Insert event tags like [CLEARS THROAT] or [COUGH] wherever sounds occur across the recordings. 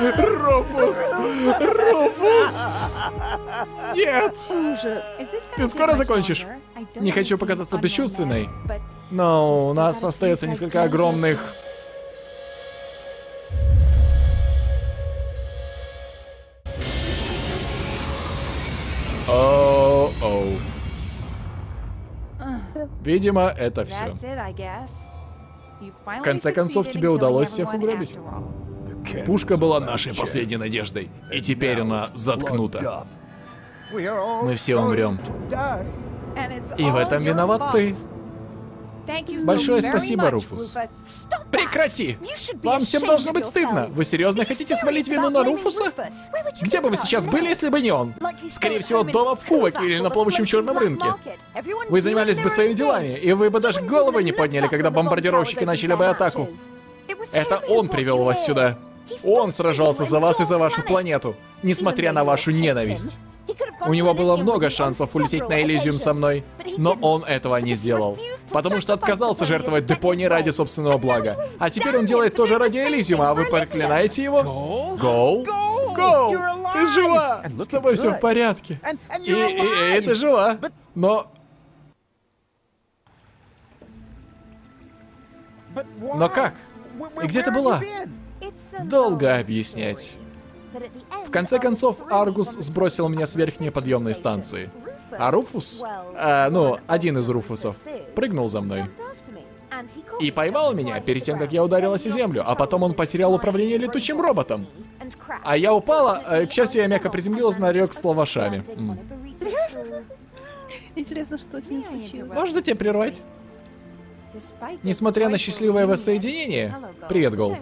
Руфус! Руфус! Нет! Ты скоро закончишь? Не хочу показаться бесчувственной, Но у нас остается несколько огромных... Оу-оу. Видимо, это все. В конце концов, тебе удалось всех угробить. Пушка была нашей последней надеждой, и теперь она заткнута. Мы все умрем. И в этом виноват ты. Большое спасибо, Руфус. Прекрати! Вам всем должно быть стыдно. Вы серьезно хотите свалить вину на Руфуса? Где бы вы сейчас были, если бы не он? Скорее всего, дома в Куваке или на плавающем черном рынке. Вы занимались бы своими делами, и вы бы даже головы не подняли, когда бомбардировщики начали бы атаку. Это он привел вас сюда. Он сражался за вас и за вашу планету, несмотря на вашу ненависть. У него было много шансов улететь на Элизиум со мной, но он этого не сделал. Потому что отказался жертвовать Депони ради собственного блага. А теперь он делает тоже ради Элизиума, а вы проклинаете его? Гоу? Гоу! Ты жива! С тобой все в порядке. И, и, и ты жива. Но... Но как? И где ты была? Долго объяснять. В конце концов, Аргус сбросил меня с верхней подъемной станции. А Руфус, а, ну, один из Руфусов, прыгнул за мной. И поймал меня перед тем, как я ударилась о землю, а потом он потерял управление летучим роботом. А я упала, э, к счастью, я мягко приземлилась на рек с лавашами. М. [LAUGHS] Интересно, что с ним случилось. Можно тебя прервать? Несмотря на счастливое воссоединение... Привет, Гол.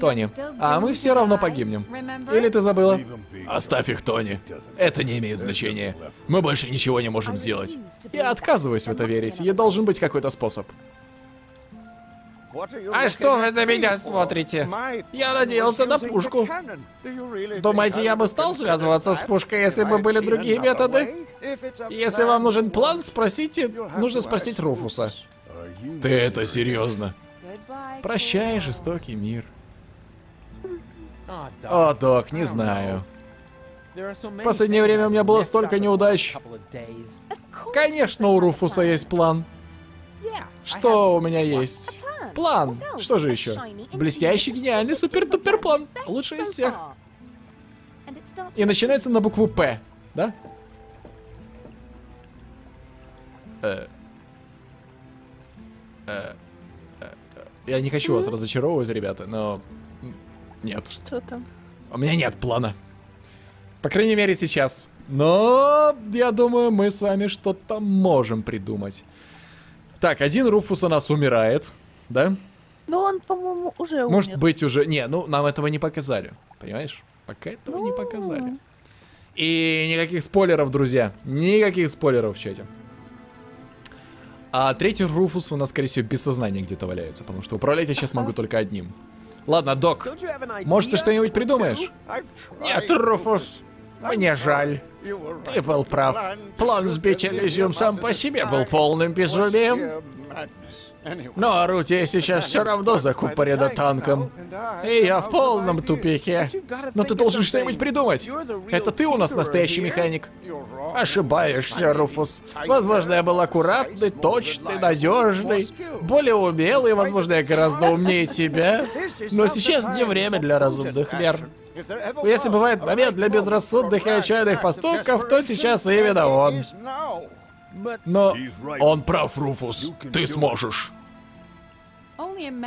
Тони. А мы все равно погибнем. Или ты забыла? Оставь их, Тони. Это не имеет значения. Мы больше ничего не можем сделать. Я отказываюсь в это верить. И должен быть какой-то способ. А что вы на меня смотрите? Я надеялся на пушку. Думаете, я бы стал связываться с пушкой, если бы были другие методы? Если вам нужен план, спросите... Нужно спросить Руфуса. Ты это серьезно? Прощай, жестокий мир. О, док, не знаю. В последнее время у меня было столько неудач. Конечно, у Руфуса есть план. Что у меня есть? План. Что же еще? Блестящий, гениальный, супер-тупер план. Лучший из всех. И начинается на букву П, да? Э. Э. Э. Я не хочу вас разочаровывать, ребята, но... Нет. Что там? У меня нет плана. По крайней мере, сейчас. Но я думаю, мы с вами что-то можем придумать. Так, один Руфус у нас умирает, да? Ну, он, по-моему, уже умер. Может быть уже... Не, ну нам этого не показали, понимаешь? Пока этого не показали. И никаких спойлеров, друзья. Никаких спойлеров в чате. А третий Руфус у нас, скорее всего, без сознания где-то валяется, потому что управлять я сейчас могу только одним. Ладно, док, может ты что-нибудь придумаешь? Нет, Руфус, мне жаль. Ты был прав. План сбить Элизиум сам по себе был полным безумием. Но орудие сейчас все равно закупорено танком. И я в полном тупике. Но ты должен что-нибудь придумать. Это ты у нас настоящий механик. Ошибаешься, Руфус. Возможно, я был аккуратный, точный, надежный, более умелый, возможно, я гораздо умнее тебя. Но сейчас не время для разумных мер. Если бывает момент для безрассудных и отчаянных поступков, то сейчас именно он. Но он прав, Руфус. Ты сможешь.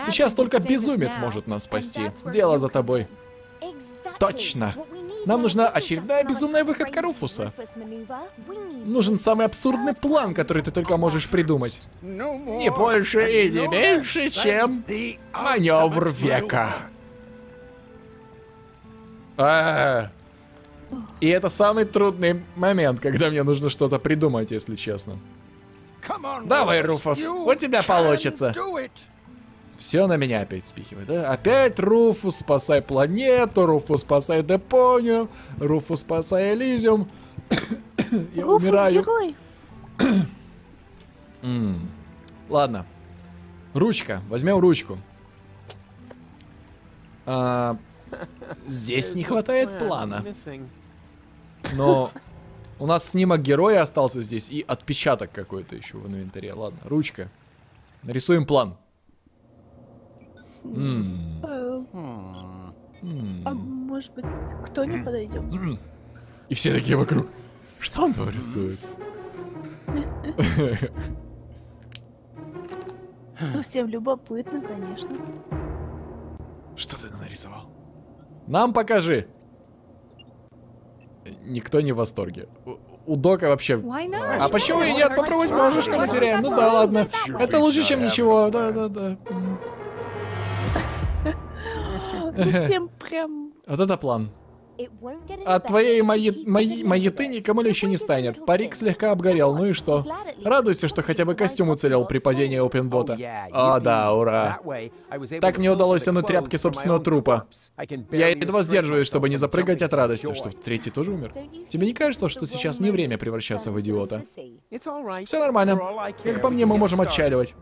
Сейчас только безумец может нас спасти. Дело за тобой. Точно. Нам нужна очередная безумная выходка Руфуса. Нужен самый абсурдный план, который ты только можешь придумать. Не больше и не меньше, чем маневр века. А, И это самый трудный момент, когда мне нужно что-то придумать, если честно. Давай, Руфус, у тебя получится. Все на меня опять спихивает, да? Опять Руфус, спасай планету, Руфус, спасай Депонию, Руфус, спасай Элизиум. [COUGHS] Я Руфус умираю. герой. [COUGHS] М. Ладно. Ручка. Возьмем ручку. А, Здесь не хватает плана. Но у нас снимок героя остался здесь и отпечаток какой-то еще в инвентаре. Ладно, ручка. Нарисуем план. М, м, А может быть, кто не подойдет? И все такие вокруг. Что он там рисует? Ну, всем любопытно, конечно. Что ты нарисовал? Нам покажи. Никто не в восторге. У- Дока вообще... А почему и нет? Попробовать можно, что мы теряем. Ну да, ладно. Это лучше, чем ничего. Да, да, да. М. [LAUGHS] Ну, всем прям... Вот это план. От твоей мае- мае- маяты никому легче не станет. Парик слегка обгорел, ну и что? Радуйся, что хотя бы костюм уцелел при падении опенбота. О, да, ура. Так мне удалось тянуть тряпки собственного трупа. Я едва сдерживаюсь, чтобы не запрыгать от радости. Что, третий тоже умер? Тебе не кажется, что сейчас не время превращаться в идиота? Все нормально. Как по мне, мы можем отчаливать.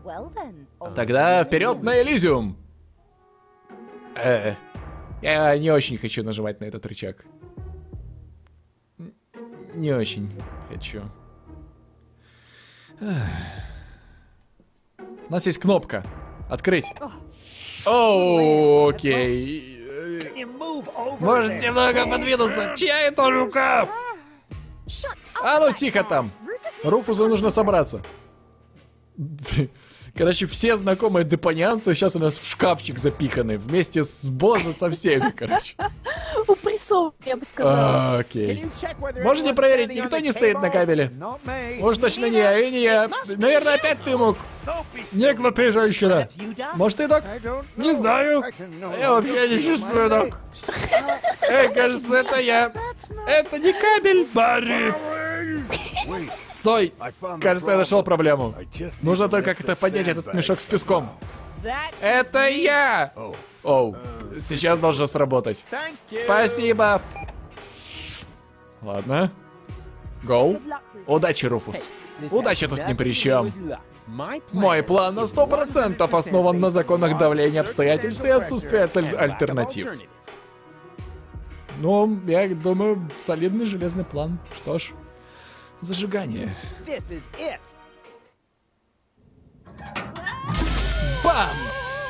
Тогда вперед на Элизиум! Э, я не очень хочу нажимать на этот рычаг. Не очень хочу. У нас есть кнопка. Открыть. Окей. Может немного подвинуться? Чья это рука? А ну тихо там. Руфусу нужно собраться. Короче, все знакомые депонянцы сейчас у нас в шкафчик запиханы. Вместе с боссом со всеми, короче. [LAUGHS] У прессов, я бы сказала. А, Окей. Можете проверить, никто не стоит на кабеле? Может, точно не я, и не я. Наверное, опять ты мог. Не женщина. Может, ты, Док? Не знаю. Я вообще не чувствую, Док. [LAUGHS] Эй, кажется, это я. Это не кабель, Барри. Стой. Кажется, я нашел проблему. Нужно только как-то поднять этот мешок с песком. Это я! Оу, сейчас должно сработать. Спасибо. Ладно. Гоу. Удачи, Руфус. Удачи тут ни при чем. Мой план на сто процентов основан на законах давления обстоятельств и отсутствия аль- альтернатив. Ну, я думаю, солидный железный план. Что ж, зажигание. Бамц!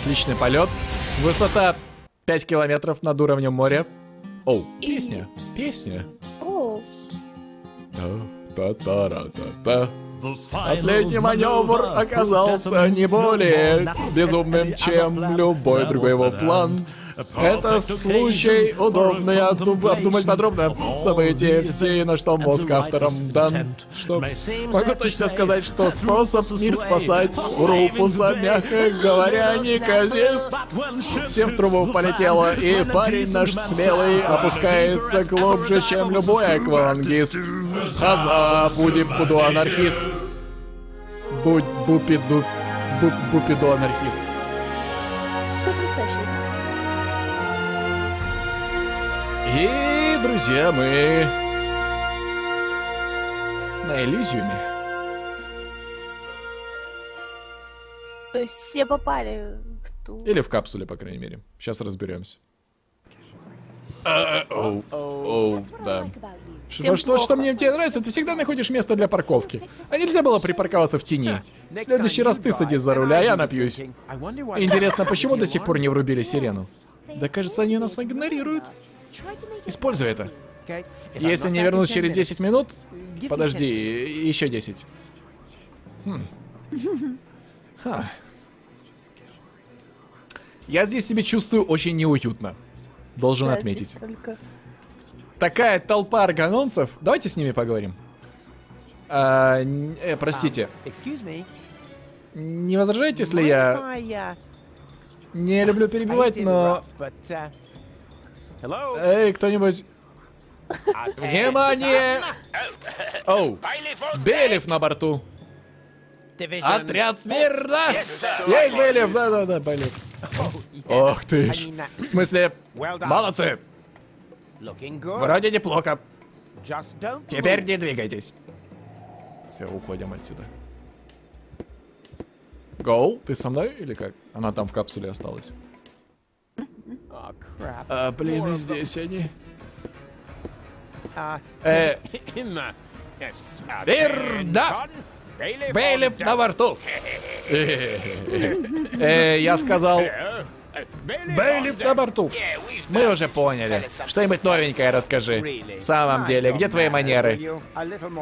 Отличный полет. Высота 5 километров над уровнем моря. Оу, песня, песня. О, Та-та-ра-та-та. Последний маневр оказался не более безумным, чем любой другой его план. Это случай удобный отду- обдумать подробно события все, на что мозг авторам дан. Что могу точно сказать, что способ мир спасать Руфуса, мягко говоря, неказист. Всем в трубу полетело, и парень наш смелый опускается глубже, чем любой аквалангист. Хаза, будем буду анархист. Будь бупиду, бу, бупиду анархист. потрясающе. И, друзья, мы на Элизиуме. То есть все попали в ту... Или в капсуле, по крайней мере. Сейчас разберемся. А, Оу, оу, да. Что, что, что мне тебе нравится, ты всегда находишь место для парковки. А нельзя было припарковаться в тени. В следующий раз ты садись за руль, а я напьюсь. Интересно, почему до сих пор не врубили сирену? Да кажется, они нас игнорируют. Используй это. Если не вернусь через 10 минут... Подожди, еще 10. Хм. Ха. Я здесь себя чувствую очень неуютно. Должен Да, отметить. только... Такая толпа аргононцев. Давайте с ними поговорим. А, э, простите, не возражаете, если я не люблю перебивать, но... Эй, кто-нибудь... Внимание! Оу, Белев на борту. Отряд смирно! Есть Белев, да-да-да, Белев. Ох ты ж. В смысле, молодцы! Вроде неплохо. Теперь не двигайтесь. Все, уходим отсюда. Гоу, ты со мной или как? Она там в капсуле осталась. А, блин, и здесь они. Э, [LAUGHS] Верда! Бейлип на борту. [LAUGHS] Э, я сказал, Бейлип на борту. Мы уже поняли. Что-нибудь новенькое расскажи. В самом деле, где твои манеры?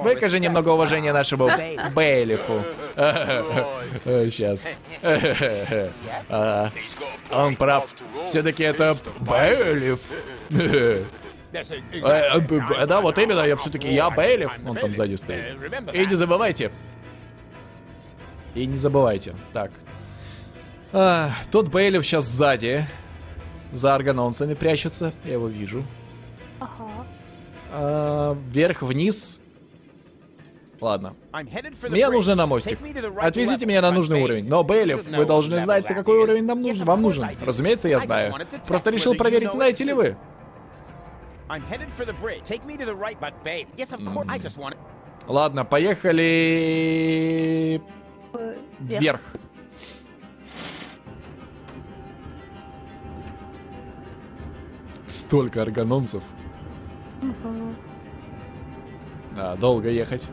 Выкажи немного уважения нашему Бейлифу. [LAUGHS] Сейчас. [LAUGHS] А, Он прав. Все-таки это Бейлиф. [LAUGHS] Э, Да, вот именно, я все-таки я Бейлиф. Он там сзади стоит. И не забывайте. И не забывайте. Так. А, тот Бейлиф сейчас сзади. За аргононцами прячется. Я его вижу. Ага. А, Вверх-вниз. Ладно. Мне нужно на мостик. Отвезите меня на нужный уровень. Но, Бейлиф, вы должны знать, на какой уровень нам нужен, вам нужен. Разумеется, я знаю. Просто решил проверить, знаете ли вы. Ладно, поехали Э, вверх. Столько аргононцев. Мгм. А, долго ехать.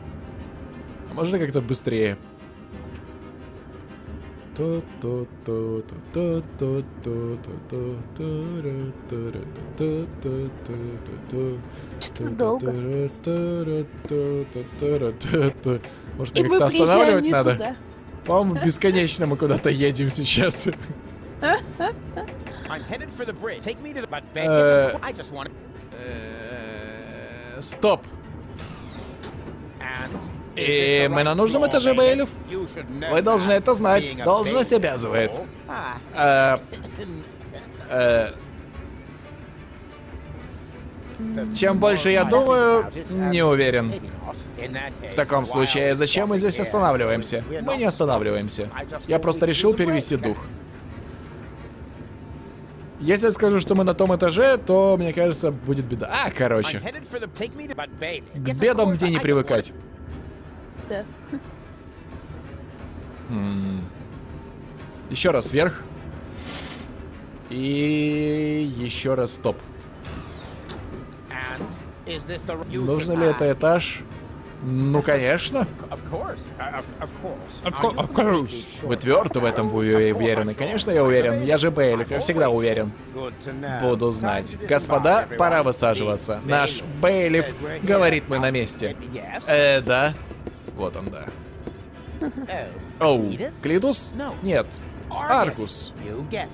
А можно как-то быстрее? Что-то долго. Может, мне как-то останавливать надо? По-моему, бесконечно мы куда-то едем сейчас. Э, э, Стоп. И мы на нужном этаже, Бейлиф? Вы должны это знать. Должность обязывает. [LAUGHS] Э, [LAUGHS] э, Чем больше я думаю, не уверен. В таком случае, зачем мы здесь останавливаемся? Мы не останавливаемся. Я просто решил перевести дух. Если я скажу, что мы на том этаже, то, мне кажется, будет беда. А, короче. К бедам мне не привыкать. Да. Еще раз вверх. И еще раз стоп. Нужно ли это этаж? Ну, конечно. Вы твердо в этом вы уверены? Конечно, я уверен. Я же Бейлиф, я всегда уверен. Буду знать. Господа, пора высаживаться. Наш Бейлиф говорит, мы на месте. Э, да. Вот он, да. [LAUGHS] Оу, Клитус? Нет. Аргус.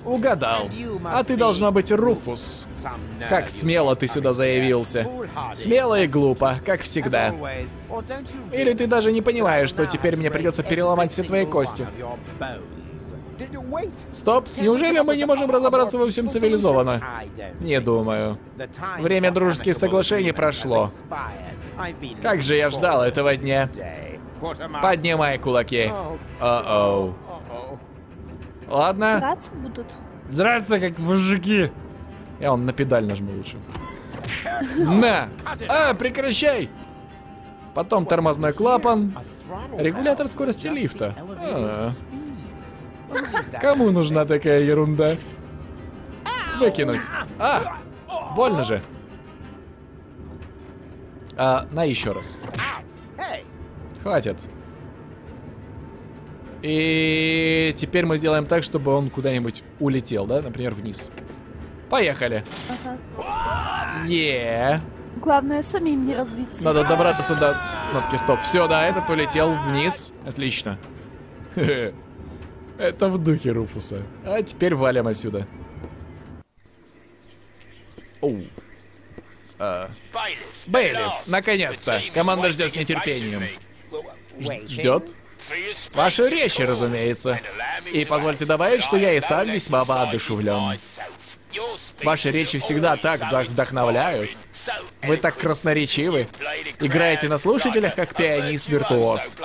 Угадал. А ты должна быть Руфус. Как смело ты сюда заявился. Смело и глупо, как всегда. Или ты даже не понимаешь, что теперь мне придется переломать все твои кости. Стоп, неужели мы не можем разобраться во всем цивилизованно? Не думаю. Время дружеских соглашений прошло. Как же я ждал этого дня. Поднимай кулаки. О-оу. Ладно. Драться будут. Драться как мужики. Я он на педаль нажму лучше. На! А, прекращай! Потом тормозной клапан. Регулятор скорости лифта. А. Кому нужна такая ерунда? Выкинуть. А! Больно же. А, на еще раз. Хватит. И теперь мы сделаем так, чтобы он куда-нибудь улетел, да? Например, вниз. Поехали. Е. Главное, самим не разбиться. Надо добраться до кнопки стоп. Все, да, этот улетел вниз. Отлично. [LAUGHS] Это в духе Руфуса. А теперь валим отсюда. Оу. А. Бейлиф, наконец-то. Команда ждет с нетерпением. Ждет? Ваши речи, разумеется. И позвольте добавить, что я и сам весьма воодушевлен. Ваши речи всегда так вдох- вдохновляют. Вы так красноречивы. Играете на слушателях, как пианист-виртуоз.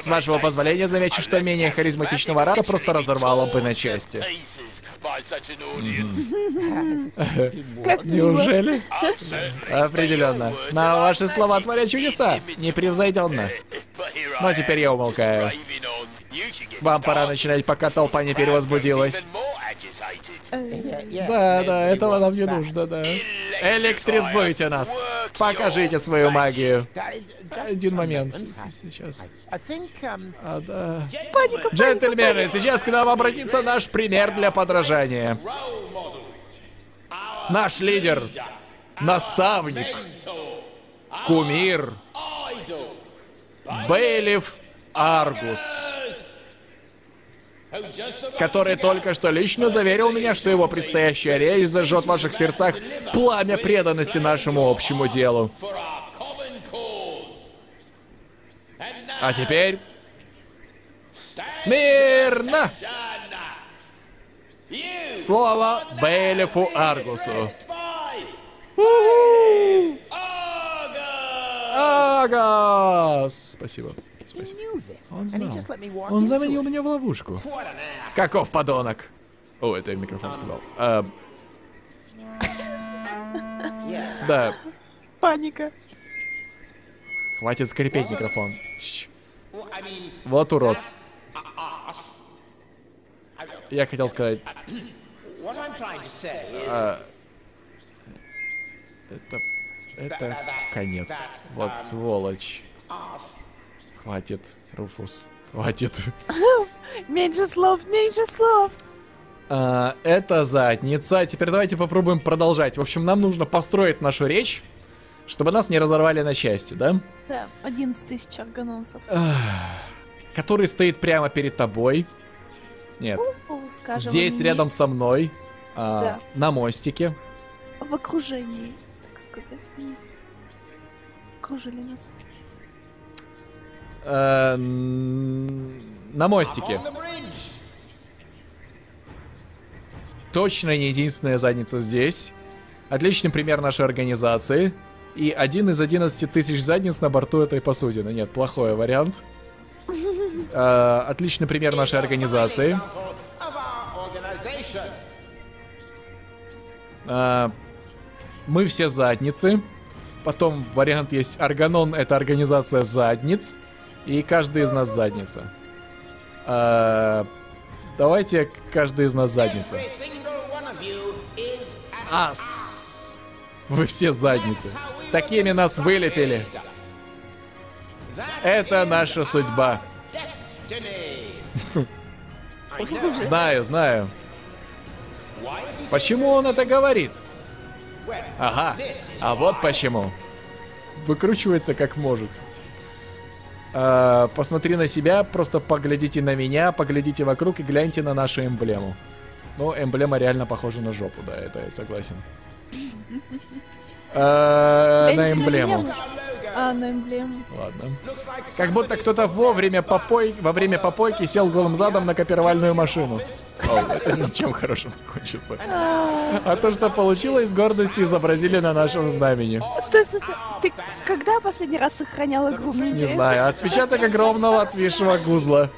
С вашего позволения замечу, что менее харизматичного рада просто разорвало бы на части. Неужели? Определенно. На ваши слова творят чудеса. Непревзойденно. Но теперь я умолкаю. Вам пора начинать, пока толпа не перевозбудилась. Да, да, этого нам не нужно, да. Электризуйте нас. Покажите свою магию. Один момент. Сейчас. А, да. Джентльмены, сейчас к нам обратится наш пример для подражания. Наш лидер, наставник, кумир, Бейлиф Аргус, который только что лично заверил меня, что его предстоящая речь зажжет в ваших сердцах пламя преданности нашему общему делу. А теперь... Смирно! Слово Бейлифу Аргусу. Агас! Спасибо. Спасибо. Он знал. Он заманил меня в ловушку. Каков подонок? О, это я в микрофон сказал. А, [LAUGHS] Да, паника. хватит скрипеть микрофон. Вот урод. Я хотел сказать, а, это, это конец. Вот сволочь. Хватит, Руфус. Хватит. [LAUGHS] Меньше слов, меньше слов. А, это задница. Теперь давайте попробуем продолжать. В общем, нам нужно построить нашу речь, чтобы нас не разорвали на части, да? Да, 11 тысяч аргононцев. Который стоит прямо перед тобой. Нет. Скажем, Здесь, они рядом со мной. а, Да. На мостике. В окружении, сказать. Они Окружили нас. Э, н- на мостике. Точно не единственная задница здесь. Отличный пример нашей организации. И один из 11 тысяч задниц на борту этой посудины. Нет, плохой вариант. [LAUGHS] Э, Отличный пример нашей организации. Мы все задницы. Потом вариант есть Арганон, это организация задниц. И каждый из нас задница. Э, Давайте каждый из нас задница. Ас. Вы все задницы. Такими нас вылепили. Это наша судьба. [LAUGHS] Знаю, знаю. Почему он это говорит? Ага, а вот почему. Выкручивается как может. А, посмотри на себя, просто поглядите на меня, поглядите вокруг и гляньте на нашу эмблему. Ну, эмблема реально похожа на жопу, да, это я согласен. А, На эмблему. А, на эмблему. Ладно. Как будто кто-то вовремя попой... во время попойки сел голым задом на копировальную машину. Это [LAUGHS] ничем хорошим не кончится. А то, что получилось, с гордостью изобразили на нашем знамени. Стой, стой, стой. Ты когда последний раз сохранял игру? Мне Не интересно. знаю, отпечаток огромного отвисшего гузла.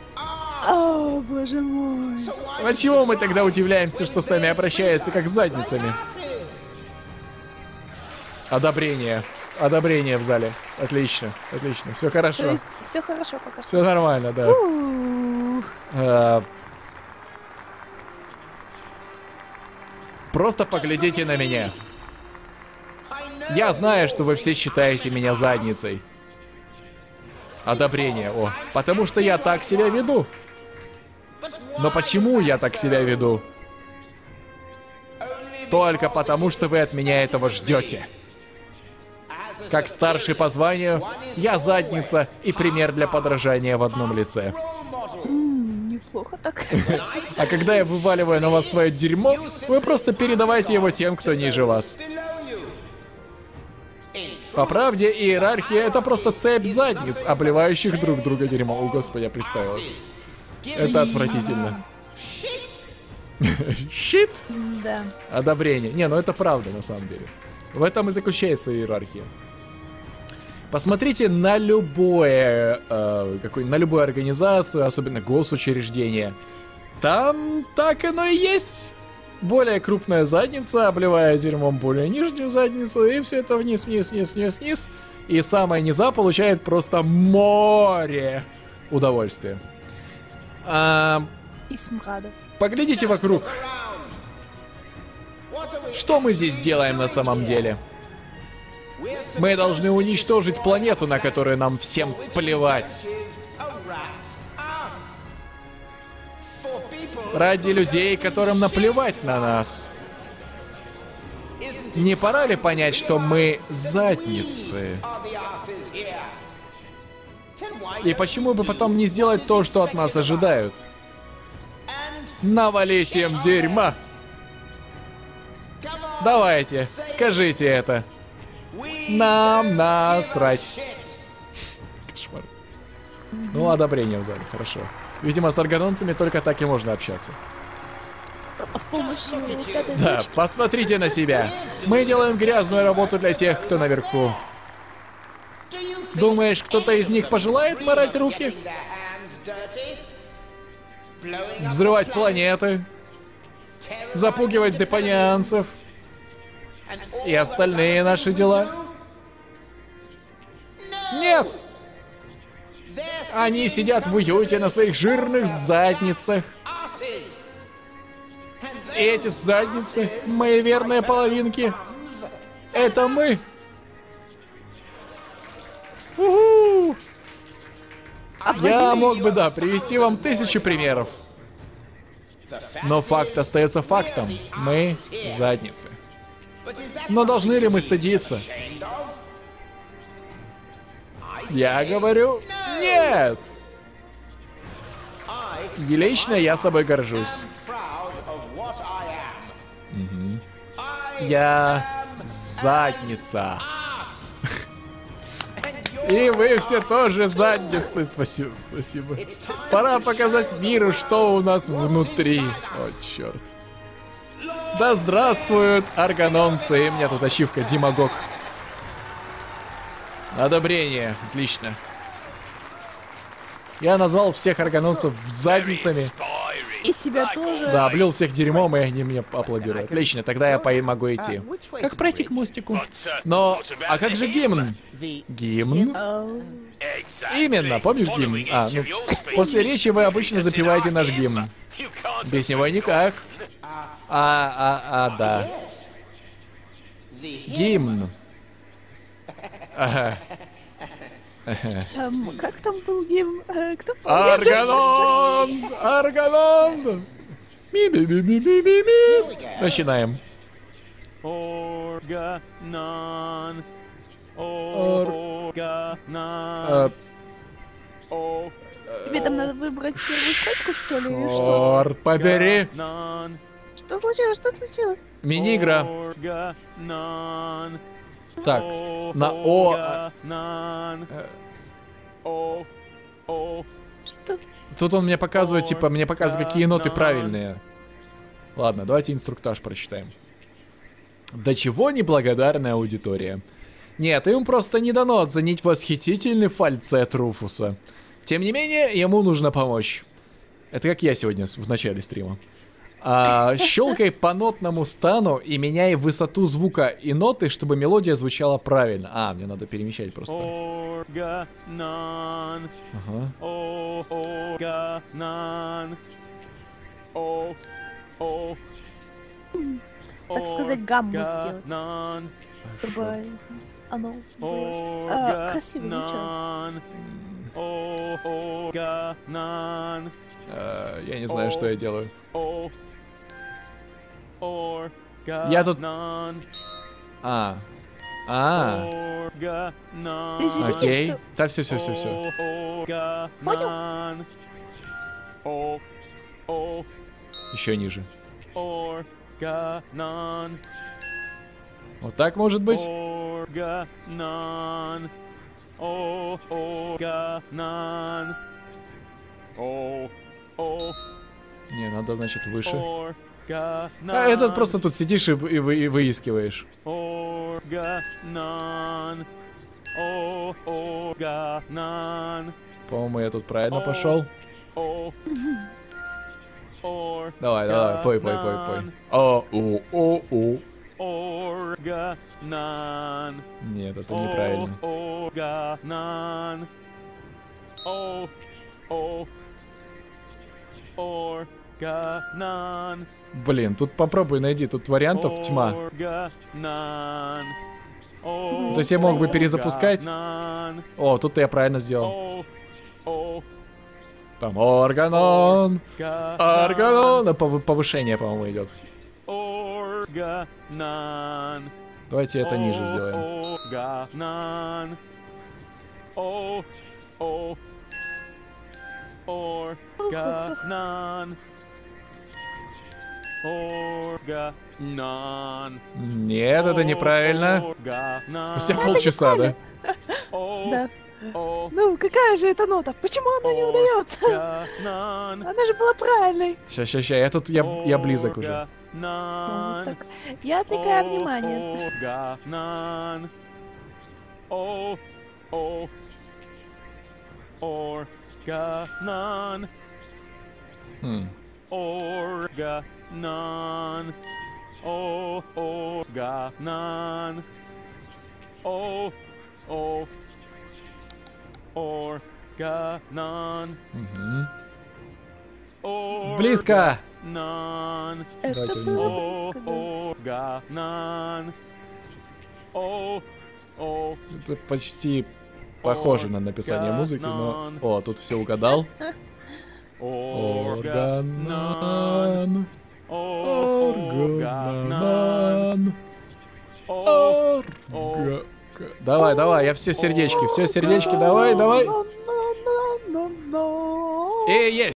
О, боже мой. А чего мы тогда удивляемся, что с нами обращаются как с задницами? Одобрение. Одобрение в зале. Отлично, отлично. Все То хорошо. есть все хорошо пока что. Все нормально, да. Ух, Э, Просто поглядите на меня. Я знаю, что вы все считаете меня задницей. Одобрение, о. Потому что я так себя веду. Но почему я так себя веду? Только потому, что вы от меня этого ждете. Как старший по званию, я задница и пример для подражания в одном лице. Неплохо так. А когда я вываливаю на вас свое дерьмо, вы просто передавайте его тем, кто ниже вас. По правде, иерархия — это просто цепь задниц, обливающих друг друга дерьмо. О, господи, я представил. Это отвратительно. Щит. Да. Одобрение. Не, ну это правда, на самом деле. В этом и заключается иерархия. Посмотрите на любое, э, какой, на любую организацию, особенно госучреждение. Там так оно и есть. Более крупная задница, обливая дерьмом более нижнюю задницу, и все это вниз, вниз, вниз, вниз, вниз. И самая низа получает просто море удовольствия. А, И смрада. поглядите вокруг. Что мы здесь делаем на самом деле? Мы должны уничтожить планету, на которую нам всем плевать. Ради людей, которым наплевать на нас. Не пора ли понять, что мы задницы? И почему бы потом не сделать то, что от нас ожидают? Навалить им дерьма. Давайте, скажите это. Нам насрать. Кошмар. Ну, одобрение в зале, хорошо. Видимо, с аргононцами только так и можно общаться. А с помощью вот этой Да, ручки. посмотрите на себя. Мы делаем грязную работу для тех, кто наверху. Думаешь, кто-то из них пожелает морать руки? Взрывать планеты? Запугивать депонианцев? И остальные наши дела? Нет! Они сидят в уюте на своих жирных задницах. И эти задницы, мои верные половинки, это мы. Уху. Я мог бы, да, привести вам тысячи примеров. Но факт остается фактом. Мы задницы. Но должны ли мы стыдиться? Я говорю, нет. И я собой горжусь. Я задница. И вы все тоже задницы. Спасибо, спасибо. Пора показать миру, что у нас внутри. О, черт. Да здравствуют аргононцы. И мне тут ачивка Димагог. Одобрение. Отлично. Я назвал всех аргононцев задницами. И себя тоже. Да, облил всех дерьмом, и они мне аплодируют. Отлично, тогда я по могу идти. Как пройти к мостику? Но, а как же гимн? Гимн? Именно, помнишь гимн? А, ну, после речи вы обычно запеваете наш гимн. Без него никак. А, а, а, да. Гимн. Ага. Эм, как там был гимн? Э, Кто помнит? Арганон! Арганон! Ми-ми-ми-ми-ми-ми. Начинаем. Органон. Ор- Органон. Э, Тебе там надо выбрать первую строчку, что ли, или что? Черт побери. Что случилось? Что случилось? Мини-игра. Так, на О... а. Что? Тут он мне показывает, типа, мне показывает, какие ноты правильные. Ладно, давайте инструктаж прочитаем. До чего неблагодарная аудитория. Нет, им просто не дано оценить восхитительный фальцет Руфуса. Тем не менее, ему нужно помочь. Это как я сегодня в начале стрима. А, щелкай по нотному стану и меняй высоту звука и ноты, чтобы мелодия звучала правильно. А, мне надо перемещать просто. Органон. Ага. О. О. Так сказать, гамму сделать. Чтобы оно было а, красиво звучало. А, я не знаю, что я делаю. Я тут-. А. А. Окей. Да, все, все, все, все. О. Еще ниже. Вот так может быть? Органон. О. Органон. О. О. Не, надо, значит, выше. А этот просто тут сидишь и, и вы- и выискиваешь. О. По-моему, я тут правильно пошел. О. Давай, давай, пой, пой, пой, пой. О, о, у. Органон. Нет, это неправильно. О. О. Organon. Блин, тут попробуй найди, тут вариантов тьма. Organon. То есть я мог бы перезапускать. О, тут я правильно сделал. Там органон, га- органон. Пов- повышение, по-моему, идет. Organon. Давайте это ниже сделаем. Organon. О, о, Organon. Organon. Нет, это неправильно. Спустя полчаса, да? Да. Ну, какая же это нота? Почему она не удается? Она же была правильной. Ща, ща, ща, я тут, я, я близок уже. Ну, так, я отвлекаю внимание. Organon. О, о, Organon. Хм. Organon. О, Organon. О, о, Organon. Organon. Близко! Это Давайте было близко. О, о, Это почти похоже на написание музыки, но... О, тут все угадал. Organon. Органон. Organon. О, Орга... Давай, давай, я все сердечки, все сердечки, давай, давай. Эй,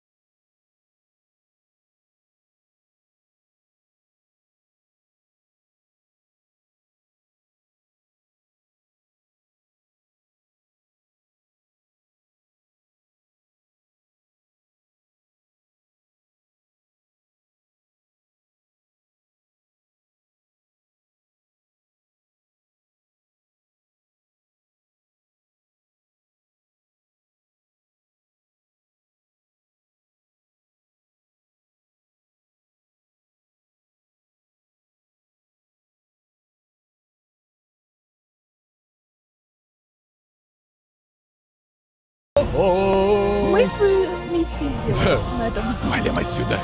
Мы свою миссию сделали на этом. Валим отсюда.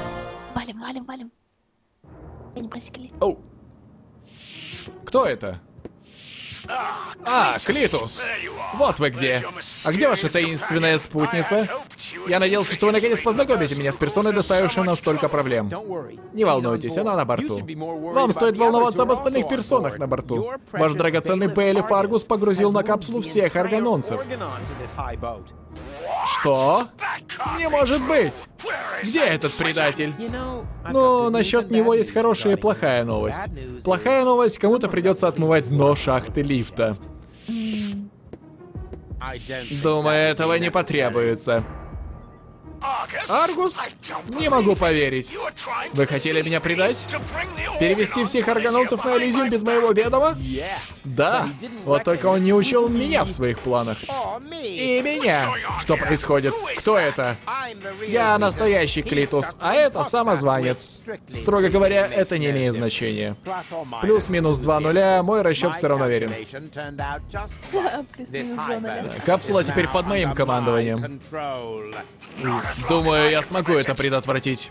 Валим, валим, валим. Я не просекли. Кто это? А, Клитус. Вот вы где. А где ваша таинственная спутница? Я надеялся, что вы наконец познакомите меня с персоной, доставившей нам столько проблем. Не волнуйтесь, она на борту. Вам стоит волноваться об остальных персонах на борту. Ваш драгоценный Бейли Фаргус погрузил на капсулу всех органонцев. Что? Не может быть! Где этот предатель? Ну, насчет него есть хорошая и плохая новость. Плохая новость, кому-то придется отмывать дно шахты лифта. Думаю, этого не потребуется. Аргус? Не могу поверить. Вы хотели меня предать? Перевести всех органонцев на Элизиум без моего ведома? Да. Вот только он не учел меня в своих планах. И меня. Что происходит? Кто это? Я настоящий Клитус, а это самозванец. Строго говоря, это не имеет значения. Плюс-минус два нуля, мой расчет все равно верен. [LAUGHS] Капсула теперь под моим командованием. Думаю, я смогу это предотвратить.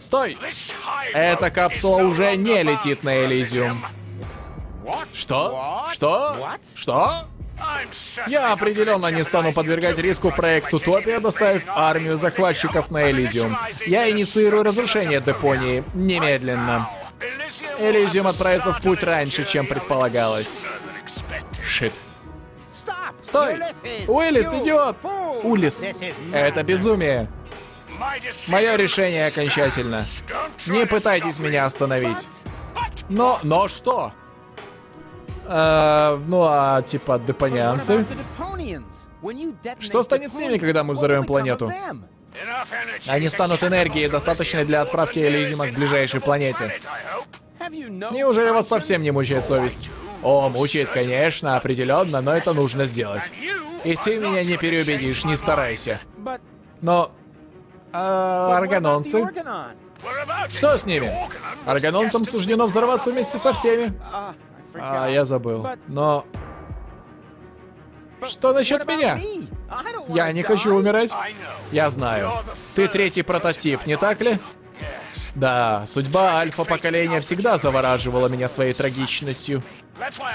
Стой! Эта капсула уже не летит на Элизиум. Что? Что? Что? Я определенно не стану подвергать риску проект Утопия, доставив армию захватчиков на Элизиум. Я инициирую разрушение Депонии немедленно. Элизиум отправится в путь раньше, чем предполагалось. Шит. Стой! Уиллис, идиот! Улис, это безумие. Мое решение окончательно. Не пытайтесь меня остановить. Но, но что? Э, ну а типа депонианцы? Что станет с ними, когда мы взорвем планету? Они станут энергией, достаточной для отправки Элизиума к ближайшей планете. Неужели вас совсем не мучает совесть? О, мучает, конечно, определенно, но это нужно сделать. И ты меня не переубедишь, не старайся. Но... А, органонцы? Что с ними? Органонцам суждено взорваться вместе со всеми. А, я забыл. Но... Что насчет меня? Я не хочу умирать. Я знаю. Ты третий прототип, не так ли? Да, судьба альфа-поколения всегда завораживала меня своей трагичностью.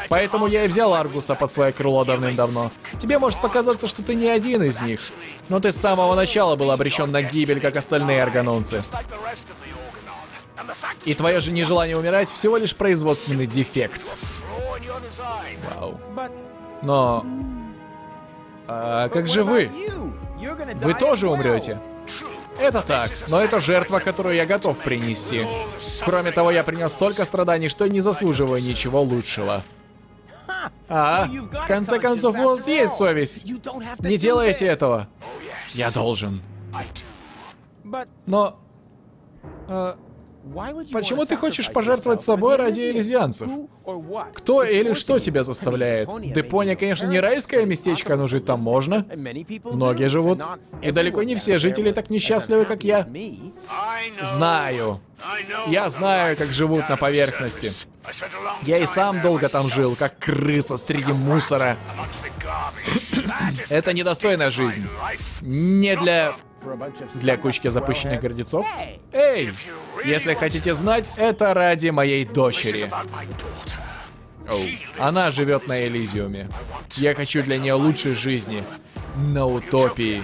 Поэтому я и взял Аргуса под свое крыло давным-давно. Тебе может показаться, что ты не один из них. Но ты с самого начала был обречен на гибель, как остальные арганонцы. И твое же нежелание умирать всего лишь производственный дефект. Вау. Но... А как же вы? Вы тоже умрете. Это так, но это жертва, которую я готов принести. Кроме того, я принес столько страданий, что не заслуживаю ничего лучшего. А, в конце концов, у вас есть совесть. Не делайте этого. Я должен. Но... а, Почему ты хочешь пожертвовать собой ради элизианцев? кто или что тебя заставляет? Депония, конечно, не райское местечко, но жить там можно. Многие живут. И далеко не все жители так несчастливы, как я. Знаю. Я знаю, как живут на поверхности. Я и сам долго там жил, как крыса среди мусора. [CLEARS THROAT] Это недостойная жизнь. Не для... Для кучки запущенных гордецов? Эй! Если хотите знать, это ради моей дочери. Оу. Она живет на Элизиуме. Я хочу для нее лучшей жизни. На утопии.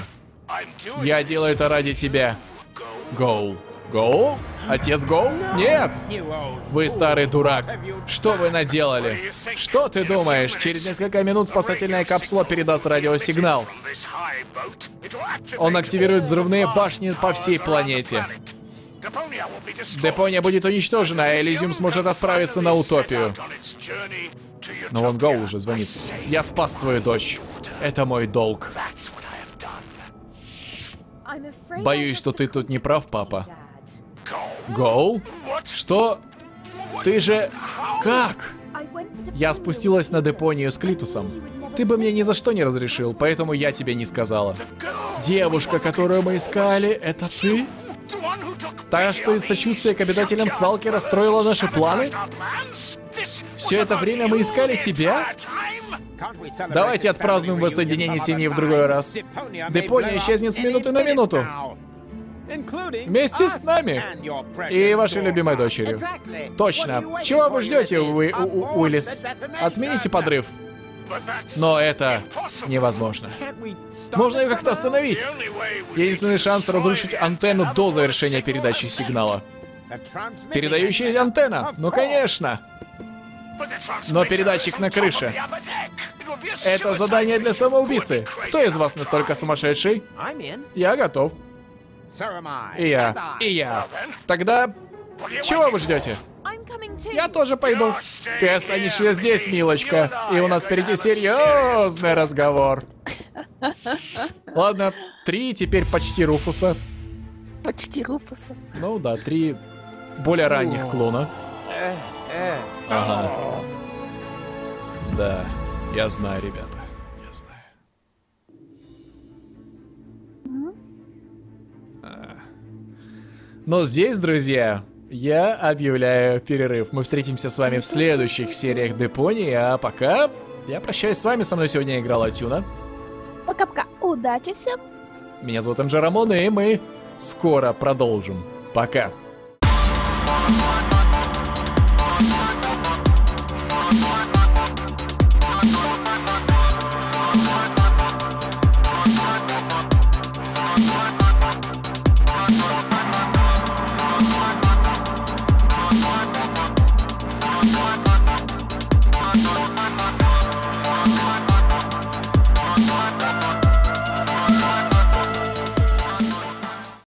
Я делаю это ради тебя. Гоу. Гоу? Отец Гоу? Нет! Вы старый дурак. Что вы наделали? Что ты думаешь? Через несколько минут спасательная капсула передаст радиосигнал. Он активирует взрывные башни по всей планете. Депония будет уничтожена, а Элизиум сможет отправиться на утопию. Но вон Гоу уже звонит. Я спас свою дочь. Это мой долг. Боюсь, что ты тут не прав, папа. Гоу? Что? Ты же... Как? Я спустилась на депонию с Клитусом. Ты бы мне ни за что не разрешил, поэтому я тебе не сказала. Девушка, которую мы искали, это ты? Та, что из сочувствия к обитателям свалки расстроила наши планы? Все это время мы искали тебя? Давайте отпразднуем воссоединение семьи в другой раз. Депония исчезнет с минуты на минуту. Вместе с нами. И вашей любимой дочерью. Точно. Чего вы ждете, Уи У- У- Уиллис? Отмените подрыв. Но это невозможно. Можно ее как-то остановить. Единственный шанс разрушить антенну до завершения передачи сигнала. Передающая антенна. Ну, конечно. Но передатчик на крыше. Это задание для самоубийцы. Кто из вас настолько сумасшедший? Я готов. И я. И я. Тогда... Чего вы ждете? Я тоже пойду. Ты останешься здесь, милочка. И у нас впереди серьезный разговор. Ладно, три теперь почти Руфуса. Почти Руфуса. Ну да, три более ранних клона. Ага. Да, я знаю, ребята. Но здесь, друзья, я объявляю перерыв. Мы встретимся с вами в следующих сериях Депонии, а пока я прощаюсь с вами. Со мной сегодня играла Тюна. Пока-пока. Удачи всем. Меня зовут Анджерамон, и мы скоро продолжим. Пока.